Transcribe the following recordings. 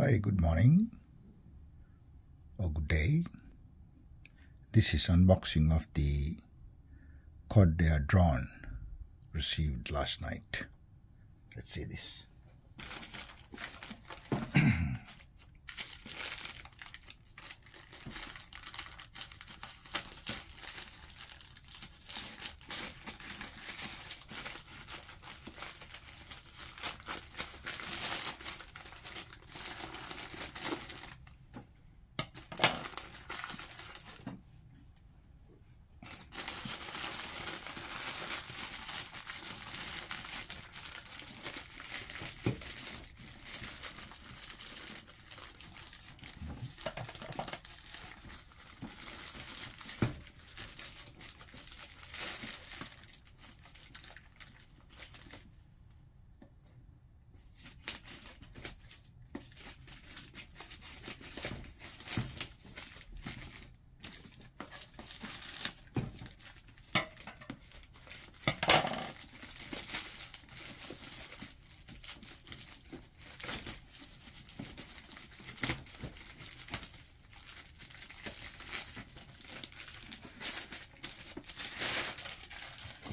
Hi, good morning or good day. This is unboxing of the Cordair drone received last night. Let's see this.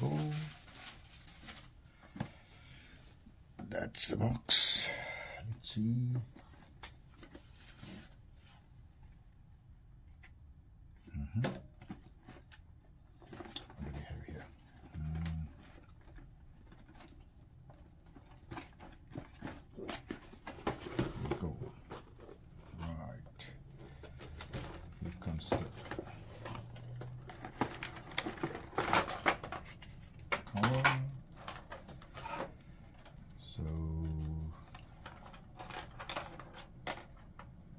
Oh, that's the box. Let's see. We have here? Mm. We go. Right. Comes color. So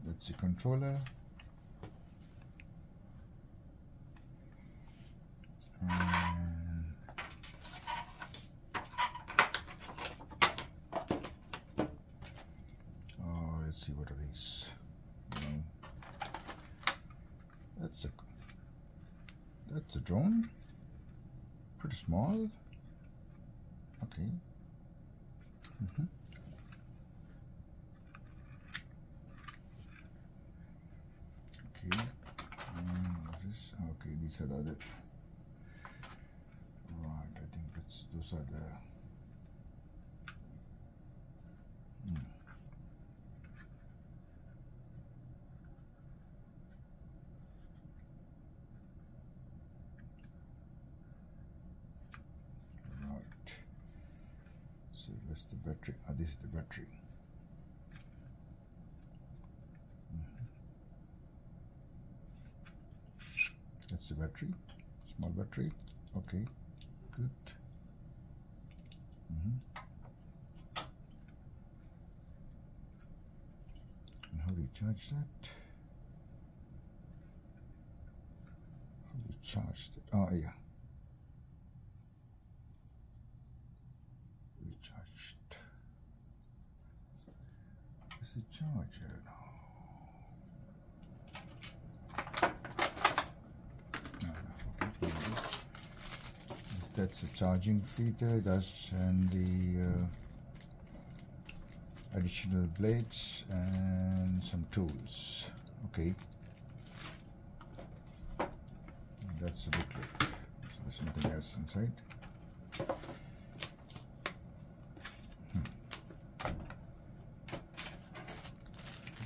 that's the controller. Oh, let's see what are these. That's a that's a drone. Pretty small. Okay. Mhm. Okay. This? Okay, these are the other. Right, I think that's those are the. Hmm. Right. So where's the battery? Ah, this is the battery. That's the battery. Small battery. Okay. Good. Mhm. And how do you charge that? How do you charge that? Oh, yeah. recharged. Where's the charger now? No, no, forget it. That's a charging feeder, that's and the uh, additional blades and some tools. Okay. And that's the booklet. So there's nothing else inside.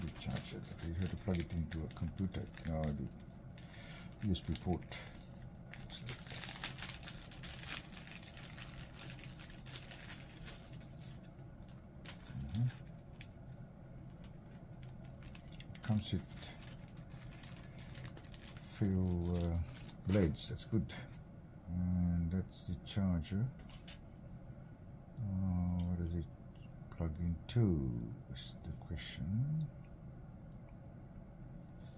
the charger you have to plug it into a computer now the USB port Mhm. It comes with few uh, blades that's good and that's the charger uh, what does it plug into is the question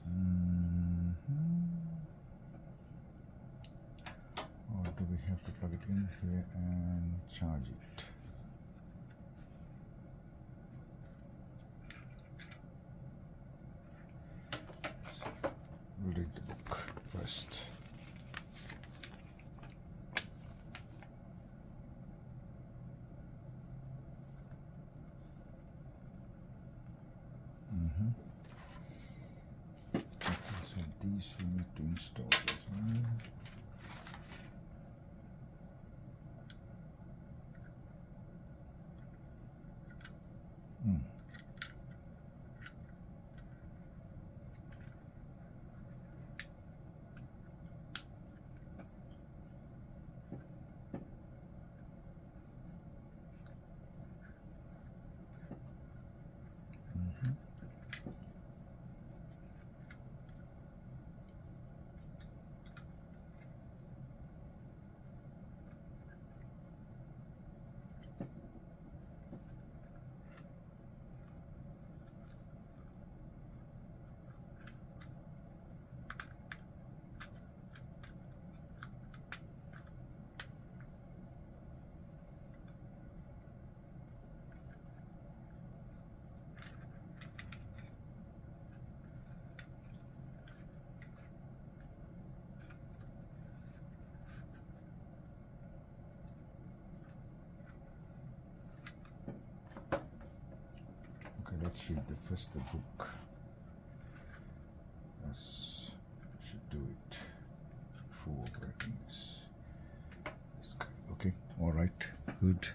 Mhm. Or do we have to plug it in here and charge it? Book first. Okay, so these we need to install as well. Hmm. Okay, the first book. Yes, should do it before operating this. Okay, all right, good.